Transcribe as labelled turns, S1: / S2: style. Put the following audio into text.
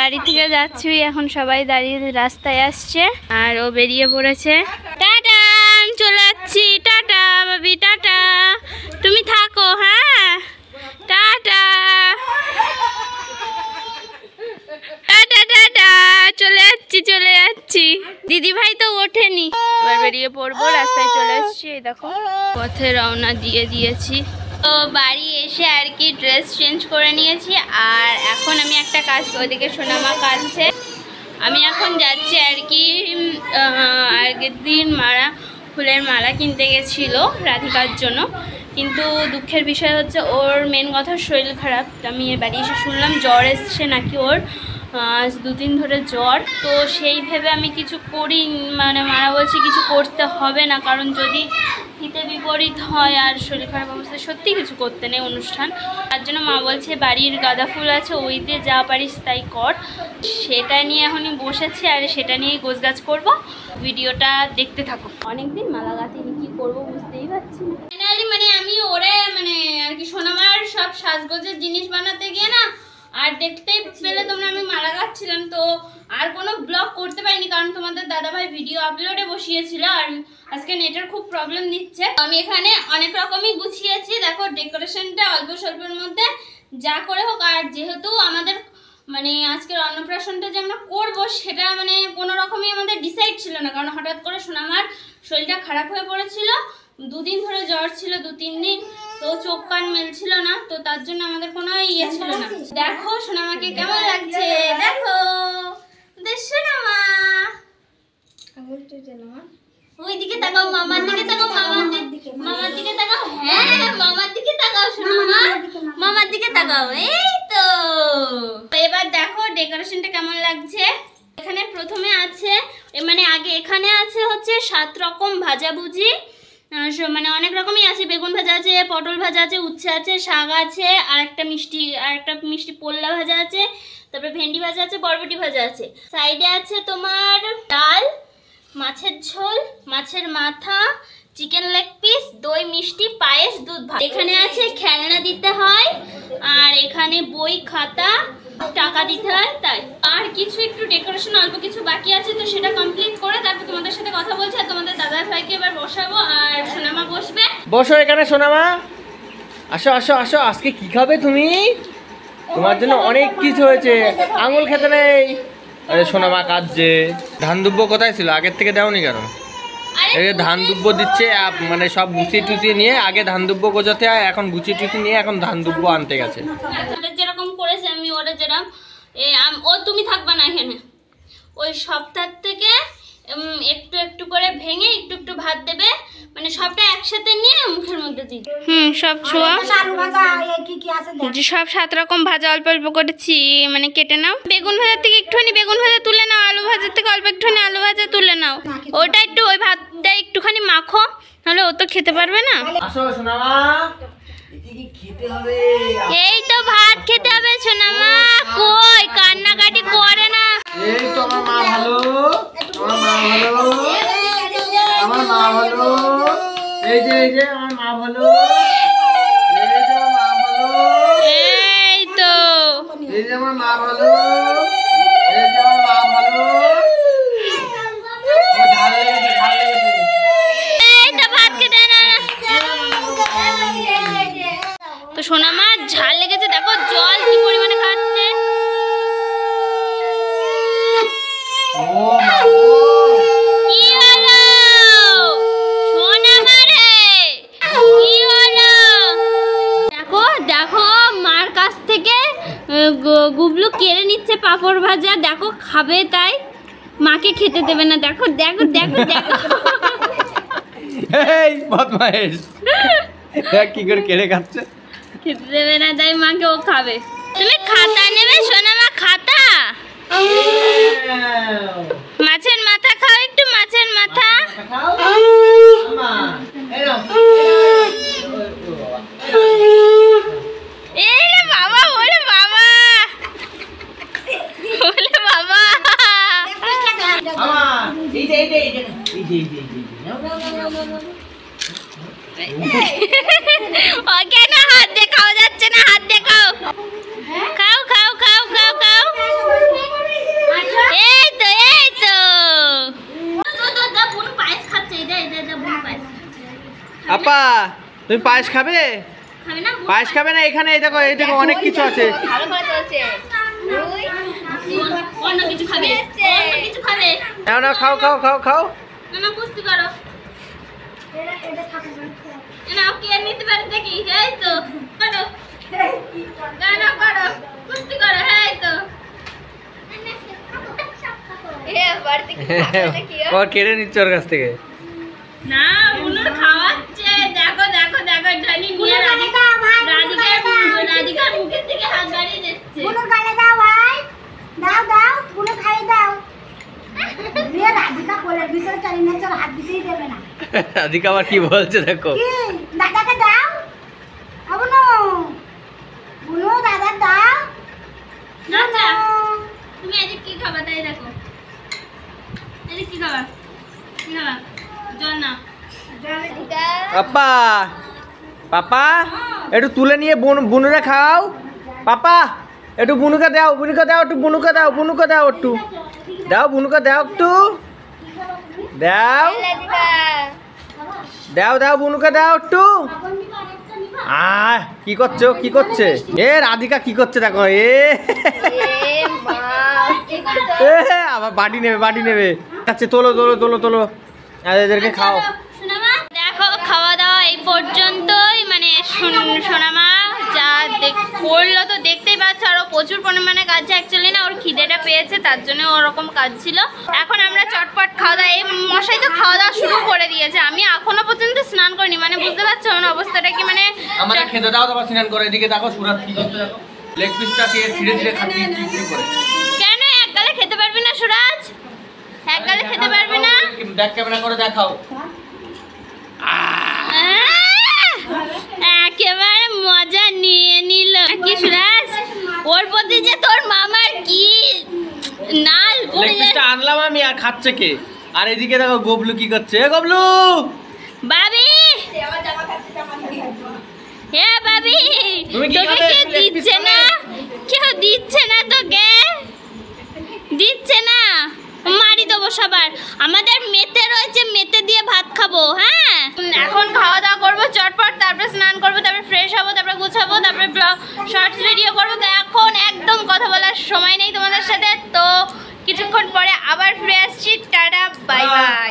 S1: বাড়ি থেকে যাচ্ছি, এখন সবাই দাঁড়িয়ে রাস্তায় আসছে আর ও বেরিয়ে পড়েছে। টাটা চলে যাচ্ছি। টাটা বাবি টাটা। তুমি থাকো হ্যাঁ? টাটা। Tata tata. চলে যাচ্ছি চলে যাচ্ছি। দিদি ভাই তো ওঠেনি। এবার বেরিয়ে পড়ব, রাস্তায় চলে এই দেখো। পথে রওনা দিয়ে দিয়েছি। তো বাড়ি এসে আর কি ড্রেস চেঞ্জ করে নিয়েছি। আর এখন আমি একটা কাজ ওদিকে সোনামা কাঁদছে। আমি এখন যাচ্ছি আর কি আগের দিন মারা ফুলের মালা কিনতে গেছিল রাধিকার জন্য। কিন্তু দুঃখের বিষয় হচ্ছে ওর মেন কথা শরীর খারাপ। আমি বাড়ি এসে শুনলাম জ্বর এসছে নাকি ওর আহ, দু দিন ধরে জ্বর। তো সেই ভেবে আমি কিছু করি মানে মারা বলছে কিছু করতে হবে না। কারণ যদি হিতে বিপরীত হয় আর শরীর খারাপ অবস্থা সত্যি কিছু করতে নেই অনুষ্ঠান। তার জন্য মা বলছে বাড়ির গাঁদা ফুল আছে ওই দিয়ে যা পারিস তাই কর। সেটা নিয়ে এখনই বসেছি আর সেটা নিয়েই গোছগাছ করব। ভিডিওটা দেখতে থাকো। অনেকদিন মালা গাঁথিনি কি করব বুঝতেই পারছি না। মানে আমি ওরে মানে আর কি সোনামার সব সাজগোজের জিনিস বানাতে গিয়ে না আর দেখতেই পেলে তোমরা আমি মারা গাচ্ছিলাম, তো আর কোনো ব্লগ করতে পারিনি, কারণ তোমাদের দাদাভাই ভিডিও আপলোডে বসিয়েছিল আর আজকে নেটের খুব প্রবলেম দিচ্ছে। আমি এখানে অনেক রকমই গুছিয়েছি, দেখো ডেকোরেশনটা অল্প স্বল্পের মধ্যে যা করে হোক, আর যেহেতু আমাদের মানে আজকের অন্নপ্রাশনটা যে আমরা করব, সেটা মানে কোনো রকমই আমাদের ডিসাইড ছিল না, কারণ হঠাৎ করে সোনামার শরীরটা খারাপ হয়ে পড়েছিল, দুদিন ধরে জ্বর ছিল দু তিন দিন। তো চোখ কান মেলছিল না তো তার জন্য আমাদের কোনো ইয়ে ছিল না। দেখো সোনামাকে কেমন লাগছে? দেখো দেখ সোনামা। ওইদিকে তাকাও মামার দিকে তাকাও মামার দিকে মামার দিকে তাকাও। হ্যাঁ মামার দিকে তাকাও সোনামা। মামার দিকে তাকাও। এই তো। তো এবার দেখো ডেকোরেশনটা কেমন লাগছে? এখানে প্রথমে আছে মানে আগে এখানে আছে হচ্ছে সাত রকম ভাজাভুজি। মানে অনেক রকমই আছে। বেগুন ভাজা আছে, পটল ভাজা আছে, উচ্ছে আছে, শাক আছে আর একটা মিষ্টি আর একটা মিষ্টি পোল্লা ভাজা আছে, তারপরে ভেন্ডি ভাজা আছে, বরবটি ভাজা আছে। সাইডে আছে তোমার ডাল, মাছের ঝোল, মাছের মাথা, চিকেন লেগ পিস, দই মিষ্টি, পায়েস, দুধ ভাত। এখানে আছে খেলনা দিতে হয়, আর এখানে বই, খাতা, টাকা দিতে হয়, তাই। আর কিছু একটু ডেকোরেশন অল্প কিছু বাকি আছে, তো সেটা কমপ্লিট করে তারপর তোমাদের সাথে কথা বলছি আর ভাইকে এবার বসাবো আর সোনামা বসবে।
S2: বসো এখানে সোনামা। আসো আসো আসো আজকে কি খাবে তুমি? তোমার জন্য অনেক কিছু হয়েছে। আঙুল খেতে নেই। আরে সোনামা কাঁদছে। ধান দুব্য কোথায় ছিল? আগের থেকে দেওনি কেন? এই ধান দুব্য দিচ্ছে মানে সব গুছিয়ে টুচিয়ে নিয়ে আগে ধান দুব্য গোছাতে হয় এখন গুছিয়ে টুচিয়ে নিয়ে এখন ধান দুব্য আনতে গেছে।
S1: যেরকম করেছে আমি ওরা যেরকম ও তুমি থাকবা না এখানে। ওই সপ্তাহ থেকে একটু একটু করে ভাত দেবে মানে সবটা একসাথে নিয়ে মুখের মধ্যে দিই হুম সব ছোঁয়া।
S3: আলু ভাজা এ কি কি আছে দেখ।
S1: যে সব সাত রকম ভাজা অল্প অল্প করেছি মানে কেটে নাও। বেগুন ভাজার থেকে একটুখানি বেগুন ভাজা তুলে নাও আলু ভাজার থেকে অল্প একটুখানি আলু ভাজা তুলে নাও। ওটা একটু ওই ভাতটা একটুখানি মাখো নাহলে ও তো খেতে পারবে না।
S2: আসো সোনামা। খেতে
S1: এই তো ভাত খেতে হবে সোনামা। কই কান্নাকাটি করে না।
S2: এই তো আমার মা ভালো। আমার মা ভালো। মা ভালো এই যে এই যে আমার মা ভালো এই যে আমার মা ভালো
S1: এই তো।
S2: এই যে আমার মা ভালো এই যে আমার মা ভালো ও ঝাল লেগেছে ঝাল লেগেছে
S1: এই তো ভাত খেতে না তো সোনামা ঝাল লেগেছে দেখো জল কি পরিমাণে খাচ্ছে
S2: ও মা গো।
S1: কি হলো সোনামা রে কি হলো দেখো দেখো মার কাছ থেকে আহ, গু- গুবলু কেড়ে নিচ্ছে পাঁপড় ভাজা দেখো খাবে তাই। মাকে খেতে দেবে না দেখো দেখো দেখো দেখো।
S2: এই বদমাইশ। দেখ কি করে কেড়ে খাচ্ছে।
S1: খেতে দেবে না তাই মাকে ও খাবে। তুমি খাতা নেবে সোনা মা খাতা। মাছের মাথা খাও একটু মাছের মাথা। এই রে বাবা ওরে বাবা ওরে বাবা ও কেন হাত দিয়ে খাওয়া যাচ্ছে না হাত দিয়ে খাও খাও খাও খাও খাও। খাও এই তো এই তো।
S2: আপা তুমি পায়েস খাবে?
S1: খাবে
S2: পায়েস খাবে না এখানে এই দেখো এই দেখো অনেক কিছু আছে। নাও নাও খাও খাও খাও খাও।
S1: না কুস্তি করো। না কে নিতে পারে দেখি এই তো করো। না করো কুস্তি করো এই তো।
S2: ও কেড়ে নিচ্ছে ওর কাছ থেকে।
S1: না খাওয়াচ্ছে। দেখো দেখো দেখো নিয়ে রাধিকা রাধিকার রাধিকার মুখের দিকে হাত বাড়িয়ে দিচ্ছে।
S3: বুনো গালে দাও ভাই। দাও দাও। রাধিকা কোলের ভিতরে চলে না চল হাত দিতেই দেবে না।
S2: রাধিকা আবার কি বলছে দেখো?
S3: দাদাকে দাও। আবনো বুনো। দাদা দাও।
S1: তুমি এদিক কি খাবা? তাই দেখো। এদিক কি খাবা? কি খাবা? জল না
S2: পাপা পাপা একটু তুলে নিয়ে বুন বুনুরে খাও। পাপা। একটু বুনুকে দাও বুনুকে দাও একটু বুনুকে দাও বুনুকে দাও একটু। দাও বুনুকে দাও একটু। দাও। দাও দাও বুনুকে দাও একটু। আহ কি করছ? কি করছে? এ রাধিকা কি করছে দেখো এ। আবার বাড়ি নেবে বাড়ি নেবে। আচ্ছা তোলো তোলো তোলো তোলো। এদেরকে খাও।
S1: দেখো খাওয়া দাওয়া এই পর্যন্তই। মানে সোন- সোনামা যা করল তো দেখতেই আরও প্রচুর পরিমাণে কাজ অ্যাকচুয়ালি না ওর খিদেটা পেয়েছে তার জন্য ওরকম কাজ ছিল। এখন আমরা চটপট খাওয়া দাওয়া এই মশাই তো খাওয়া দাওয়া শুরু করে দিয়েছে। আমি এখনও পর্যন্ত স্নান করিনি। মানে বুঝতে পারছ আমার অবস্থাটা কি? মানে
S2: আমাকে খেতে দাও তারপর স্নান করে। এদিকে দেখো সুরাত কি করতে দেখো। লেগ পিসটা ধীরে ধীরে খাচ্ছি কি কি করে।
S1: কেন? এক গালে খেতে পারবি না সুরাজ? এক গালে খেতে পারবি না?
S2: ব্যাক ক্যামেরা করে দেখাও।
S1: একেবারে মজা নিয়ে নিল। কি সুরাজ? ওর প্রতি যে তোর মামার কি নাল
S2: লেগ
S1: পড়ে যায়।
S2: আনলাম আমি আর খাচ্ছে কে? আর এদিকে দেখো গবলু কি করছে। এ গবলু!
S1: বাবি! হে বাবি! তোকে? কেউ দিচ্ছে না? কেউ দিচ্ছে না তোকে? দিচ্ছে না? মারি দেবো সবার। আমাদের মেতে রয়েছে মেতে দিয়ে ভাত খাব হ্যাঁ? এখন খাওয়া দাওয়া করব চটপট তারপরে স্নান করব তারপরে ফ্রেশ হব তারপরে গুছাবো তারপরে শর্টস ভিডিও করব এখন একদম কথা বলার সময় নেই তোমাদের সাথে, তো কিছুক্ষণ পরে আবার ফিরে আসছি। Tata, bye bye.